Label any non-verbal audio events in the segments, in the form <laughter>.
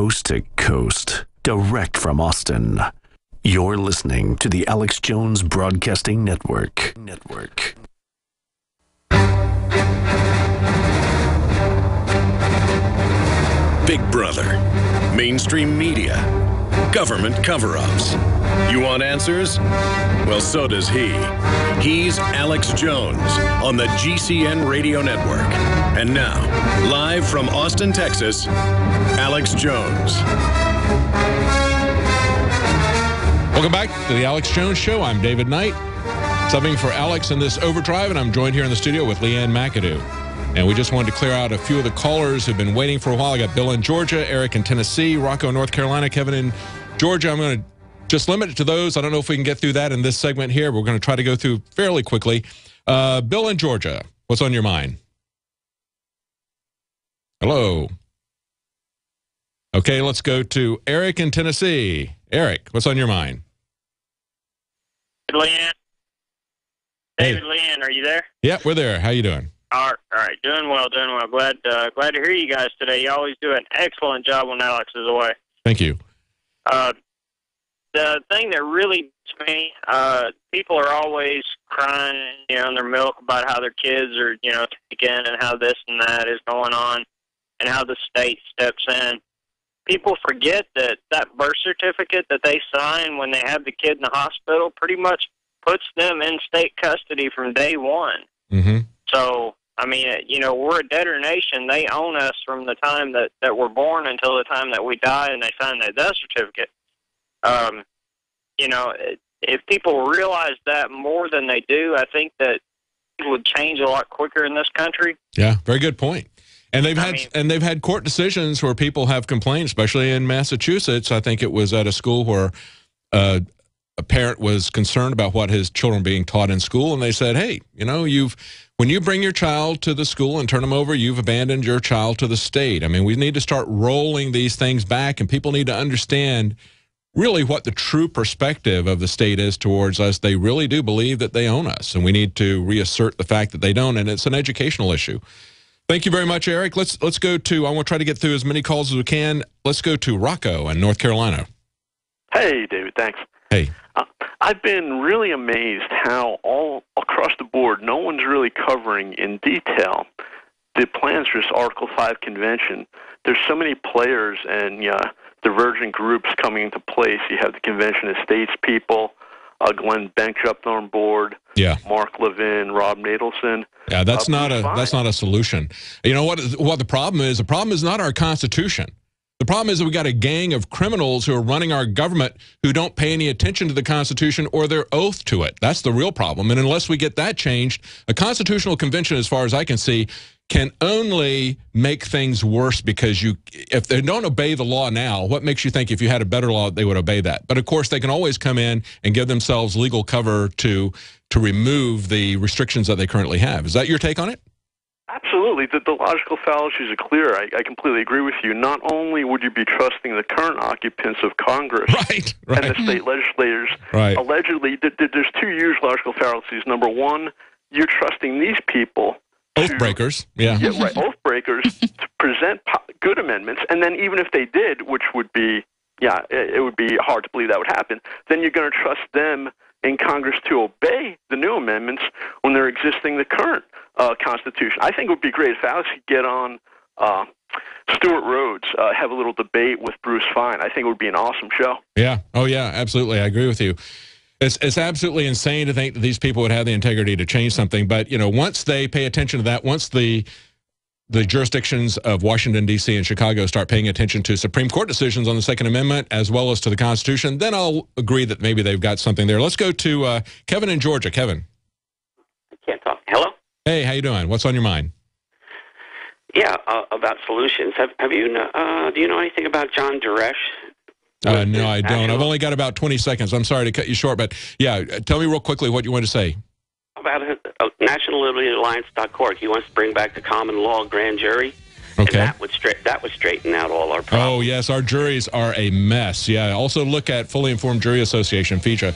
coast to coast, direct from Austin. You're listening to the Alex Jones Broadcasting Network. Network. Big Brother, mainstream media, government cover ups. You want answers? Well, so does he. He's Alex Jones on the GCN Radio Network. And now, live from Austin, Texas, Alex Jones. Welcome back to the Alex Jones Show. I'm David Knight, subbing for Alex in this overdrive, and I'm joined here in the studio with Leanne McAdoo. And we just wanted to clear out a few of the callers who've been waiting for a while. I got Bill in Georgia, Eric in Tennessee, Rocco in North Carolina, Kevin in Georgia. I'm going to just limit it to those. I don't know if we can get through that in this segment here. We're going to try to go through fairly quickly. Uh, Bill in Georgia, what's on your mind? Hello. Okay, let's go to Eric in Tennessee. Eric, what's on your mind? Leanne. Hey. David Leanne, are you there? Yeah, we're there. How you doing? All right, all right, doing well, doing well. Glad, uh, glad to hear you guys today. You always do an excellent job when Alex is away. Thank you. Uh, the thing that really gets me, uh, people are always crying, you know, in their milk about how their kids are, you know, taken and how this and that is going on, and how the state steps in. People forget that that birth certificate that they sign when they have the kid in the hospital pretty much puts them in state custody from day one. Mm-hmm. So, I mean, you know, we're a debtor nation. They own us from the time that, that we're born until the time that we die and they sign that death certificate. Um, you know, if people realize that more than they do, I think that it would change a lot quicker in this country. Yeah, very good point. And they've I had mean- and they've had court decisions where people have complained, especially in Massachusetts. I think it was at a school where uh, a parent was concerned about what his children were being taught in school, and they said, "Hey, you know, you've when you bring your child to the school and turn them over, you've abandoned your child to the state." I mean, we need to start rolling these things back, and people need to understand really what the true perspective of the state is towards us. They really do believe that they own us, and we need to reassert the fact that they don't. And it's an educational issue. Thank you very much, Eric. Let's let's go to. I want to try to get through as many calls as we can. Let's go to Rocco in North Carolina. Hey, David, thanks. Hey, Uh, I've been really amazed how all across the board, no one's really covering in detail the plans for this Article 5 convention. There's so many players and uh, divergent groups coming into place. You have the Convention of States people, uh, Glenn Benchup on board, yeah, Mark Levin, Rob Natelson. yeah. That's Uh, not a fine. that's not a solution. You know what? What the problem is? The problem is not our Constitution. The problem is that we got a gang of criminals who are running our government who don't pay any attention to the Constitution or their oath to it. That's the real problem. And unless we get that changed, a constitutional convention, as far as I can see, can only make things worse because you if they don't obey the law now, what makes you think if you had a better law they would obey that? But of course they can always come in and give themselves legal cover to to remove the restrictions that they currently have. Is that your take on it? Absolutely. The, the logical fallacies are clear. I, I completely agree with you. Not only would you be trusting the current occupants of Congress <laughs> Right. and the state legislators, Right. allegedly, th- th- there's two huge logical fallacies. Number one, you're trusting these people, Oath breakers. Yeah. yeah, right, oath breakers, to present po- good amendments, and then even if they did, which would be, yeah, it, it would be hard to believe that would happen, then you're going to trust them in Congress to obey the new amendments when they're existing the current uh, Constitution. I think it would be great if Alex could get on uh, Stewart Rhodes, uh, have a little debate with Bruce Fine. I think it would be an awesome show. Yeah. Oh, yeah. Absolutely. I agree with you. It's it's absolutely insane to think that these people would have the integrity to change something. But you know, once they pay attention to that, once the the jurisdictions of Washington D.C. and Chicago start paying attention to Supreme Court decisions on the Second Amendment as well as to the Constitution, then I'll agree that maybe they've got something there. Let's go to uh, Kevin in Georgia. Kevin, I can't talk. Hello? hey, how you doing? What's on your mind? Yeah, uh, about solutions. Have have you uh, do you know anything about John Darash? Uh, no, I don't. I've only got about 20 seconds. I'm sorry to cut you short, but yeah, tell me real quickly what you want to say. About uh, National Liberty Alliance.org. He wants to bring back the common law grand jury. And that would straight that would straighten out all our problems. Oh, yes, our juries are a mess. Yeah, also look at Fully Informed Jury Association, feature.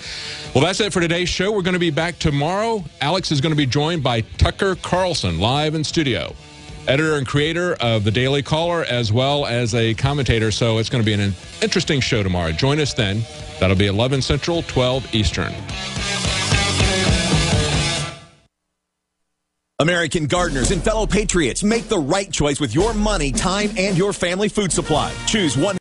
Well, that's it for today's show. We're going to be back tomorrow. Alex is going to be joined by Tucker Carlson live in studio. Editor and creator of the Daily Caller, as well as a commentator. So it's going to be an interesting show tomorrow. Join us then. That'll be 11 Central, 12 Eastern. American gardeners and fellow patriots make the right choice with your money, time, and your family food supply. Choose one.